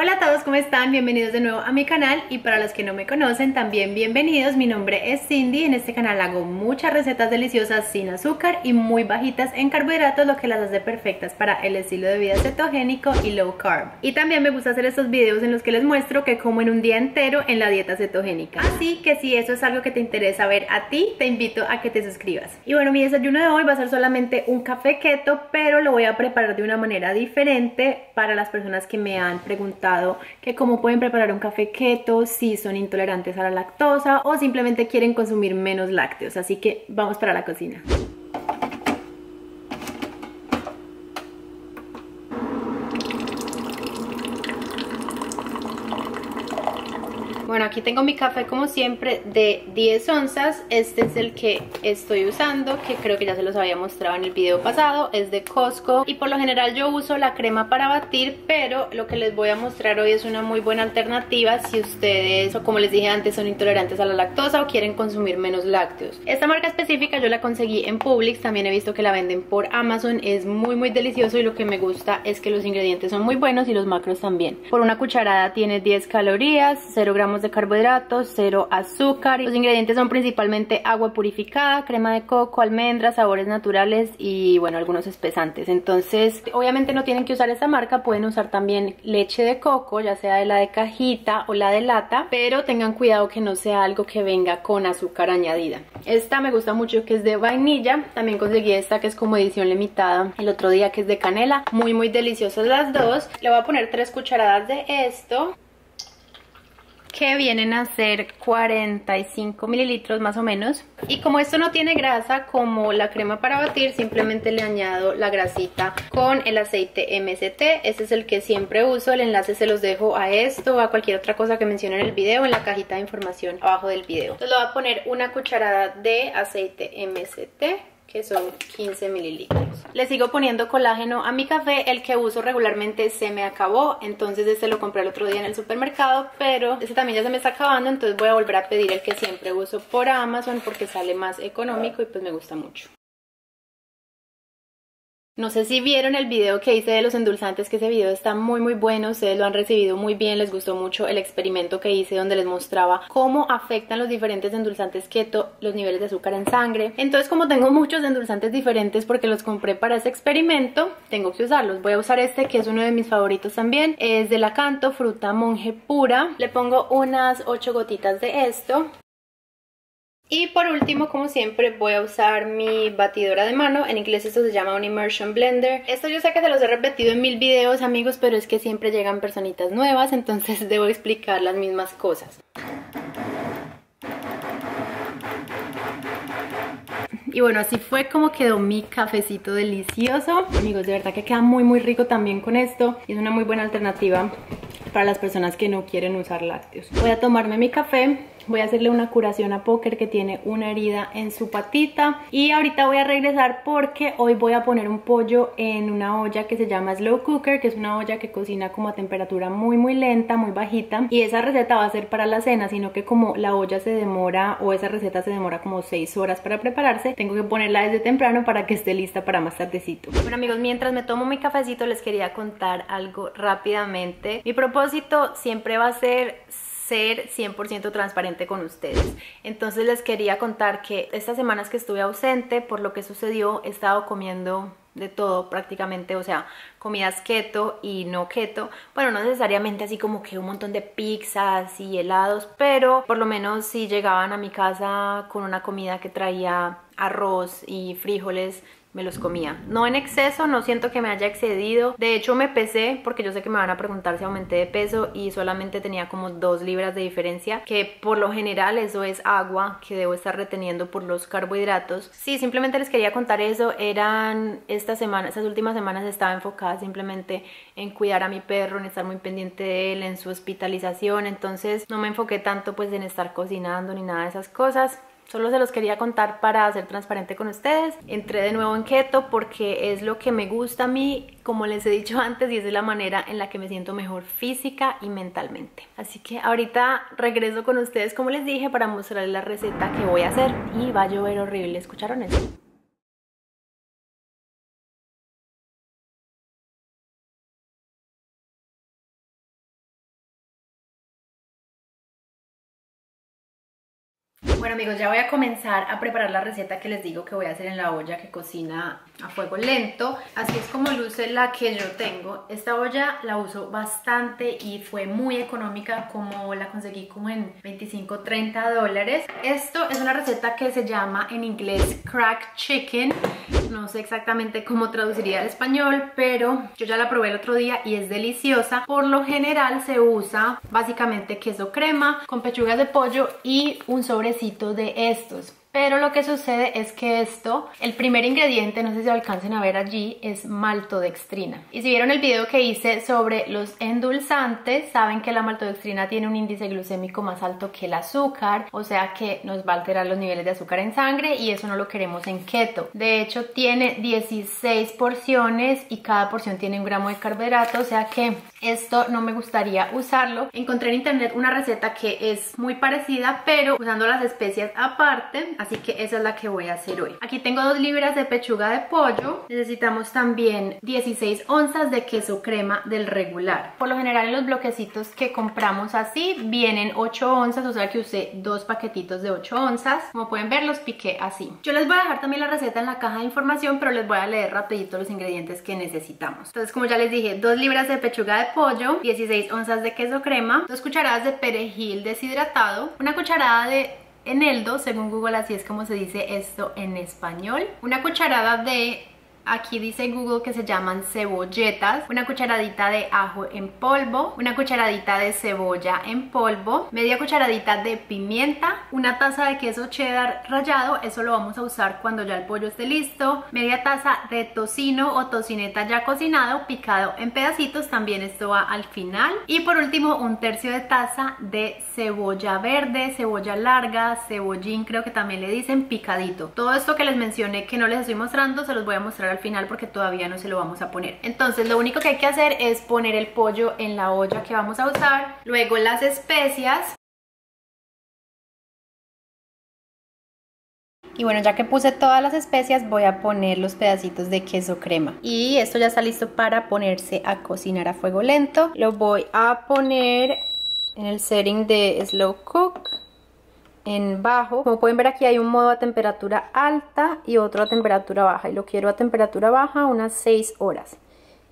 Hola a todos, ¿cómo están? Bienvenidos de nuevo a mi canal y para los que no me conocen también bienvenidos. Mi nombre es Cindy, en este canal hago muchas recetas deliciosas sin azúcar y muy bajitas en carbohidratos, lo que las hace perfectas para el estilo de vida cetogénico y low carb. Y también me gusta hacer estos videos en los que les muestro que como en un día entero en la dieta cetogénica. Así que si eso es algo que te interesa ver a ti, te invito a que te suscribas. Y bueno, mi desayuno de hoy va a ser solamente un café keto, pero lo voy a preparar de una manera diferente para las personas que me han preguntado que cómo pueden preparar un café keto si son intolerantes a la lactosa o simplemente quieren consumir menos lácteos. Así que vamos para la cocina. Bueno, aquí tengo mi café como siempre de 10 onzas. Este es el que estoy usando, que creo que ya se los había mostrado en el video pasado. Es de Costco y por lo general yo uso la crema para batir, pero lo que les voy a mostrar hoy es una muy buena alternativa si ustedes, o como les dije antes, son intolerantes a la lactosa o quieren consumir menos lácteos. Esta marca específica yo la conseguí en Publix, también he visto que la venden por Amazon. Es muy muy delicioso y lo que me gusta es que los ingredientes son muy buenos y los macros también. Por una cucharada tiene 10 calorías, 0 gramos de carbohidratos, cero azúcar. Los ingredientes son principalmente agua purificada, crema de coco, almendras, sabores naturales y bueno, algunos espesantes. Entonces, obviamente no tienen que usar esta marca, pueden usar también leche de coco, ya sea de la de cajita o la de lata, pero tengan cuidado que no sea algo que venga con azúcar añadida. Esta me gusta mucho que es de vainilla, también conseguí esta que es como edición limitada el otro día que es de canela, muy muy deliciosas las dos. Le voy a poner tres cucharadas de esto que vienen a ser 45 mililitros más o menos. Y como esto no tiene grasa como la crema para batir simplemente le añado la grasita con el aceite MST este es el que siempre uso, el enlace se los dejo a esto o a cualquier otra cosa que mencione en el video en la cajita de información abajo del video. Entonces le voy a poner una cucharada de aceite MST que son 15 mililitros. Le sigo poniendo colágeno a mi café, el que uso regularmente se me acabó, entonces este lo compré el otro día en el supermercado, pero este también ya se me está acabando, entonces voy a volver a pedir el que siempre uso por Amazon porque sale más económico y pues me gusta mucho. No sé si vieron el video que hice de los endulzantes, que ese video está muy muy bueno, ustedes lo han recibido muy bien, les gustó mucho el experimento que hice donde les mostraba cómo afectan los diferentes endulzantes keto los niveles de azúcar en sangre. Entonces como tengo muchos endulzantes diferentes porque los compré para ese experimento, tengo que usarlos. Voy a usar este que es uno de mis favoritos también, es de la Canto, fruta monje pura. Le pongo unas 8 gotitas de esto. Y por último, como siempre, voy a usar mi batidora de mano. En inglés esto se llama un Immersion Blender. Esto yo sé que se los he repetido en mil videos, amigos, pero es que siempre llegan personitas nuevas, entonces debo explicar las mismas cosas. Y bueno, así fue como quedó mi cafecito delicioso. Amigos, de verdad que queda muy muy rico también con esto. Y es una muy buena alternativa para las personas que no quieren usar lácteos. Voy a tomarme mi café voy a hacerle una curación a Poker que tiene una herida en su patita. Y ahorita voy a regresar porque hoy voy a poner un pollo en una olla que se llama slow cooker que es una olla que cocina como a temperatura muy muy lenta, muy bajita. Y esa receta va a ser para la cena sino que como la olla se demora o esa receta se demora como 6 horas para prepararse tengo que ponerla desde temprano para que esté lista para más tardecito. Bueno amigos mientras me tomo mi cafecito les quería contar algo rápidamente. Mi propósito siempre va a ser ser 100% transparente con ustedes. Entonces les quería contar que estas semanas que estuve ausente, por lo que sucedió, he estado comiendo de todo prácticamente, o sea, comidas keto y no keto. Bueno, no necesariamente así como que un montón de pizzas y helados, pero por lo menos si llegaban a mi casa con una comida que traía arroz y frijoles, me los comía. No en exceso, no siento que me haya excedido. De hecho me pesé porque yo sé que me van a preguntar si aumenté de peso y solamente tenía como dos libras de diferencia, que por lo general eso es agua que debo estar reteniendo por los carbohidratos. Sí, simplemente les quería contar eso. Eran estas semanas, estas últimas semanas estaba enfocada simplemente en cuidar a mi perro, en estar muy pendiente de él, en su hospitalización. Entonces no me enfoqué tanto pues en estar cocinando ni nada de esas cosas. Solo se los quería contar para ser transparente con ustedes. Entré de nuevo en keto porque es lo que me gusta a mí, como les he dicho antes, y es la manera en la que me siento mejor física y mentalmente. Así que ahorita regreso con ustedes, como les dije, para mostrarles la receta que voy a hacer. Y va a llover horrible, ¿escucharon eso? Bueno amigos, ya voy a comenzar a preparar la receta que les digo que voy a hacer en la olla que cocina a fuego lento. Así es como luce la que yo tengo. Esta olla la uso bastante y fue muy económica como la conseguí como en 25-30 dólares. Esto es una receta que se llama en inglés crack chicken. No sé exactamente cómo traduciría al español, pero yo ya la probé el otro día y es deliciosa. Por lo general se usa básicamente queso crema con pechugas de pollo y un sobrecito de estos. Pero lo que sucede es que esto, el primer ingrediente, no sé si alcancen a ver allí, es maltodextrina. Y si vieron el video que hice sobre los endulzantes, saben que la maltodextrina tiene un índice glucémico más alto que el azúcar, o sea que nos va a alterar los niveles de azúcar en sangre y eso no lo queremos en keto. De hecho, tiene 16 porciones y cada porción tiene un gramo de carbohidrato, o sea que esto no me gustaría usarlo. Encontré en internet una receta que es muy parecida, pero usando las especias aparte, que esa es la que voy a hacer hoy. Aquí tengo dos libras de pechuga de pollo, necesitamos también 16 onzas de queso crema del regular. Por lo general en los bloquecitos que compramos así vienen 8 onzas, o sea que usé dos paquetitos de 8 onzas. Como pueden ver los piqué así. Yo les voy a dejar también la receta en la caja de información, pero les voy a leer rapidito los ingredientes que necesitamos. Entonces como ya les dije, 2 libras de pechuga de pollo, 16 onzas de queso crema, 2 cucharadas de perejil deshidratado, una cucharada de eneldo, según Google así es como se dice esto en español, una cucharada de Aquí dice Google que se llaman cebolletas, una cucharadita de ajo en polvo, una cucharadita de cebolla en polvo, media cucharadita de pimienta, una taza de queso cheddar rallado, eso lo vamos a usar cuando ya el pollo esté listo, media taza de tocino o tocineta ya cocinado, picado en pedacitos, también esto va al final, y por último un tercio de taza de cebolla verde, cebolla larga, cebollín creo que también le dicen picadito. Todo esto que les mencioné que no les estoy mostrando se los voy a mostrar al final porque todavía no se lo vamos a poner. Entonces lo único que hay que hacer es poner el pollo en la olla que vamos a usar, luego las especias. Y bueno, ya que puse todas las especias, voy a poner los pedacitos de queso crema. Y esto ya está listo para ponerse a cocinar a fuego lento. Lo voy a poner en el setting de slow cook en bajo. Como pueden ver aquí hay un modo a temperatura alta y otro a temperatura baja. Y lo quiero a temperatura baja unas 6 horas.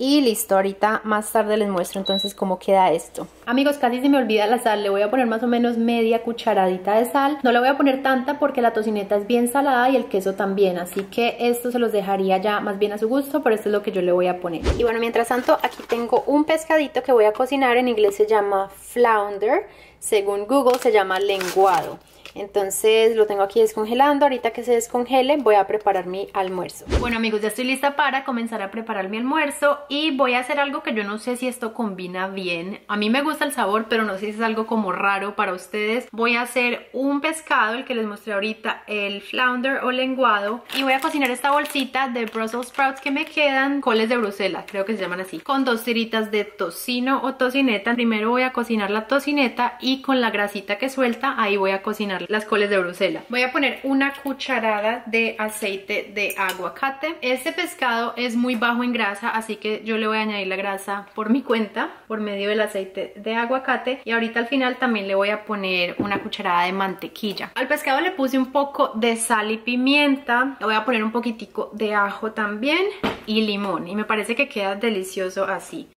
Y listo, ahorita más tarde les muestro entonces cómo queda esto. Amigos, casi se me olvida la sal, le voy a poner más o menos media cucharadita de sal. No le voy a poner tanta porque la tocineta es bien salada y el queso también, así que esto se los dejaría ya más bien a su gusto, pero esto es lo que yo le voy a poner. Y bueno, mientras tanto aquí tengo un pescadito que voy a cocinar, en inglés se llama flounder, según Google se llama lenguado. Entonces lo tengo aquí descongelando, ahorita que se descongele voy a preparar mi almuerzo. Bueno amigos, ya estoy lista para comenzar a preparar mi almuerzo y voy a hacer algo que yo no sé si esto combina bien. A mí me gusta el sabor, pero no sé si es algo como raro para ustedes. Voy a hacer un pescado, el que les mostré ahorita, el flounder o lenguado y voy a cocinar esta bolsita de Brussels sprouts que me quedan, coles de Bruselas, creo que se llaman así, con dos tiritas de tocino o tocineta. Primero voy a cocinar la tocineta y con la grasita que suelta ahí voy a cocinar las coles de Bruselas. Voy a poner una cucharada de aceite de aguacate. Este pescado es muy bajo en grasa, así que yo le voy a añadir la grasa por mi cuenta, por medio del aceite de aguacate. Y ahorita al final también le voy a poner una cucharada de mantequilla. Al pescado le puse un poco de sal y pimienta. Le voy a poner un poquitico de ajo también y limón. Y me parece que queda delicioso así.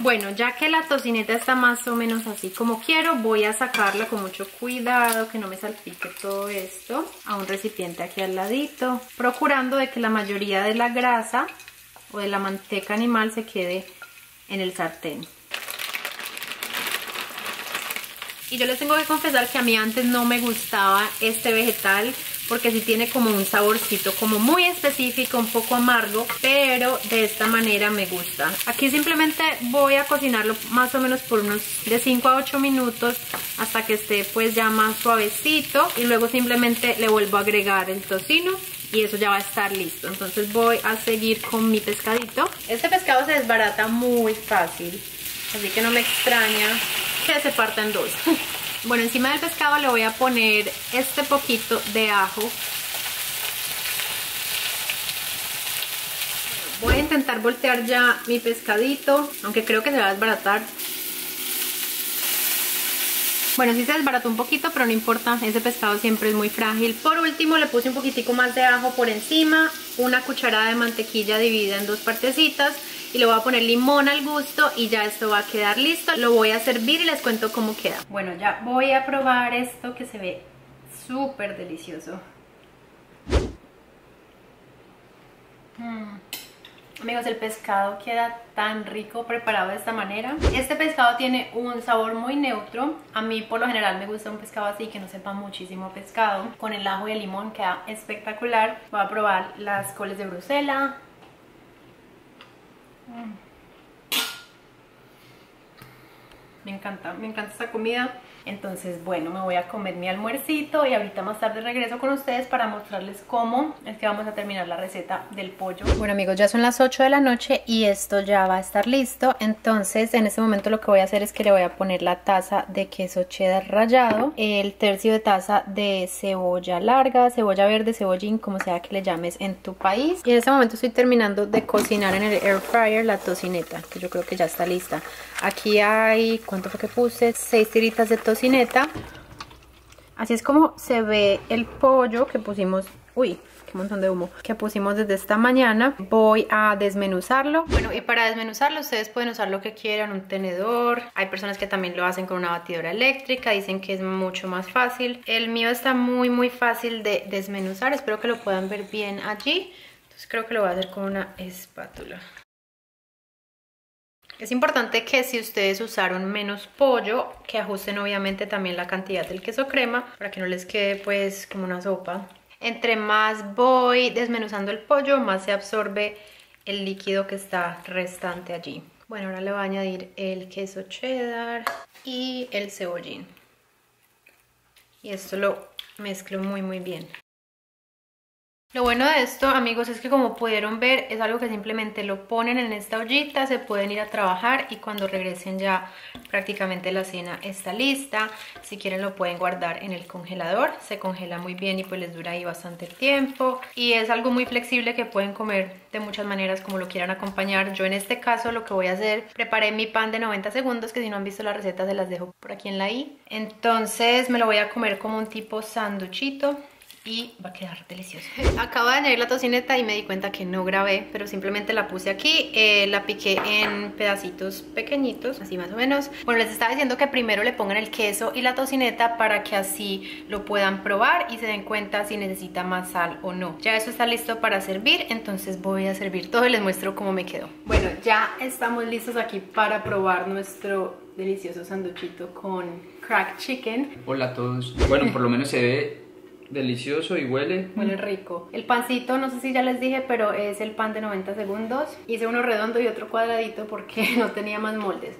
Bueno, ya que la tocineta está más o menos así como quiero, voy a sacarla con mucho cuidado, que no me salpique todo esto, a un recipiente aquí al ladito, procurando de que la mayoría de la grasa o de la manteca animal se quede en el sartén. Y yo les tengo que confesar que a mí antes no me gustaba este vegetal porque sí tiene como un saborcito como muy específico, un poco amargo, pero de esta manera me gusta. Aquí simplemente voy a cocinarlo más o menos por unos de 5 a 8 minutos hasta que esté pues ya más suavecito y luego simplemente le vuelvo a agregar el tocino y eso ya va a estar listo. Entonces voy a seguir con mi pescadito. Este pescado se desbarata muy fácil, así que no me extraña que se parta en dos. Bueno, encima del pescado le voy a poner este poquito de ajo. Voy a intentar voltear ya mi pescadito, aunque creo que se va a desbaratar. Bueno, sí se desbarató un poquito, pero no importa, ese pescado siempre es muy frágil. Por último, le puse un poquitico más de ajo por encima, una cucharada de mantequilla dividida en dos partecitas y le voy a poner limón al gusto y ya esto va a quedar listo. Lo voy a servir y les cuento cómo queda. Bueno, ya voy a probar esto que se ve súper delicioso. Mm. Amigos, el pescado queda tan rico preparado de esta manera. Este pescado tiene un sabor muy neutro. A mí por lo general me gusta un pescado así que no sepa muchísimo pescado. Con el ajo y el limón queda espectacular. Voy a probar las coles de Bruselas. Mm. Me encanta, me encanta esta comida. Entonces, bueno, me voy a comer mi almuercito y ahorita más tarde regreso con ustedes para mostrarles cómo es que vamos a terminar la receta del pollo. Bueno amigos, ya son las 8 de la noche y esto ya va a estar listo. Entonces, en este momento lo que voy a hacer es que le voy a poner la taza de queso cheddar rallado, el tercio de taza de cebolla larga, cebolla verde, cebollín, como sea que le llames en tu país. Y en este momento estoy terminando de cocinar en el air fryer la tocineta, que yo creo que ya está lista. Aquí hay, ¿cuánto fue que puse? 6 tiritas de tocineta tocineta. Así es como se ve el pollo que pusimos... Uy, qué montón de humo que pusimos desde esta mañana. Voy a desmenuzarlo. Bueno y para desmenuzarlo ustedes pueden usar lo que quieran un tenedor. Hay personas que también lo hacen con una batidora eléctrica dicen que es mucho más fácil. El mío está muy muy fácil de desmenuzar espero que lo puedan ver bien allí. Entonces creo que lo voy a hacer con una espátula es importante que si ustedes usaron menos pollo, que ajusten obviamente también la cantidad del queso crema para que no les quede pues como una sopa. Entre más voy desmenuzando el pollo, más se absorbe el líquido que está restante allí. Bueno, ahora le voy a añadir el queso cheddar y el cebollín. Y esto lo mezclo muy muy bien. Lo bueno de esto, amigos, es que como pudieron ver, es algo que simplemente lo ponen en esta ollita, se pueden ir a trabajar y cuando regresen ya prácticamente la cena está lista. Si quieren lo pueden guardar en el congelador, se congela muy bien y pues les dura ahí bastante tiempo. Y es algo muy flexible que pueden comer de muchas maneras como lo quieran acompañar. Yo en este caso lo que voy a hacer, preparé mi pan de 90 segundos, que si no han visto la receta se las dejo por aquí en la i. Entonces me lo voy a comer como un tipo sanduchito y va a quedar delicioso. Acabo de añadir la tocineta y me di cuenta que no grabé, pero simplemente la puse aquí, eh, la piqué en pedacitos pequeñitos, así más o menos. Bueno, les estaba diciendo que primero le pongan el queso y la tocineta para que así lo puedan probar y se den cuenta si necesita más sal o no. Ya eso está listo para servir, entonces voy a servir todo y les muestro cómo me quedó. Bueno, ya estamos listos aquí para probar nuestro delicioso sanduchito con crack chicken. Hola a todos. Bueno, por lo menos se ve delicioso y huele. Huele rico. El pancito, no sé si ya les dije, pero es el pan de 90 segundos. Hice uno redondo y otro cuadradito porque no tenía más moldes.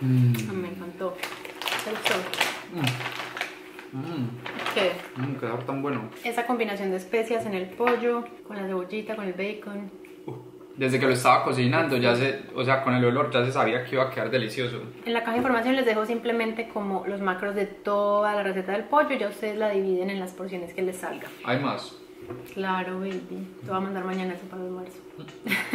Mm. Ah, me encantó. Mm. Mm. ¿Qué? Mm, quedar tan bueno. Esa combinación de especias en el pollo, con la cebollita, con el bacon desde que lo estaba cocinando, ya se, o sea, con el olor ya se sabía que iba a quedar delicioso. En la caja de información les dejo simplemente como los macros de toda la receta del pollo, ya ustedes la dividen en las porciones que les salga. Hay más. Claro, baby. Te voy a mandar mañana eso para el almuerzo.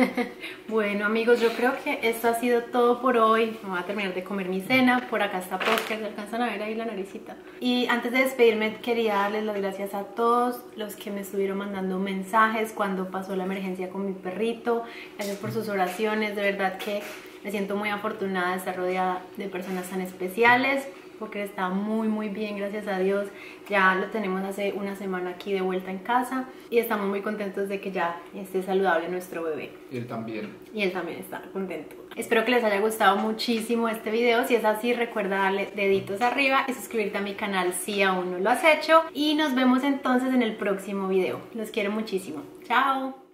bueno, amigos, yo creo que esto ha sido todo por hoy. Me voy a terminar de comer mi cena. Por acá está Posca, se alcanzan a ver ahí la naricita. Y antes de despedirme, quería darles las gracias a todos los que me estuvieron mandando mensajes cuando pasó la emergencia con mi perrito. Gracias por sus oraciones. De verdad que me siento muy afortunada de estar rodeada de personas tan especiales porque está muy muy bien, gracias a Dios. Ya lo tenemos hace una semana aquí de vuelta en casa y estamos muy contentos de que ya esté saludable nuestro bebé. Y él también. Y él también está contento. Espero que les haya gustado muchísimo este video. Si es así, recuerda darle deditos arriba y suscribirte a mi canal si aún no lo has hecho. Y nos vemos entonces en el próximo video. Los quiero muchísimo. Chao.